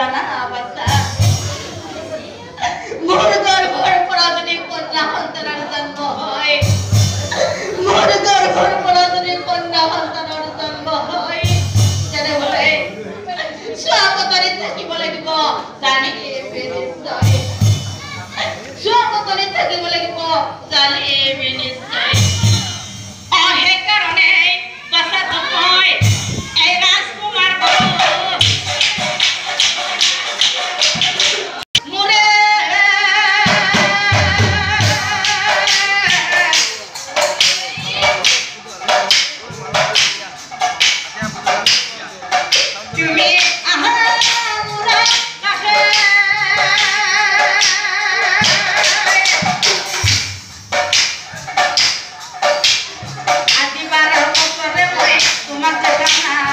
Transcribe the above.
জানা বাচা মোৰ গৰ্ভৰ পৰা যদি কন্যা সন্তানৰ জন্ম হয়। তেনেহ'লে স্বাগতৰিত থাকিব লাগিব জানিবি নিশ্চয় স্বাগতৰিত থাকিব লাগিব জানিবি নিশ্চয় Thank you.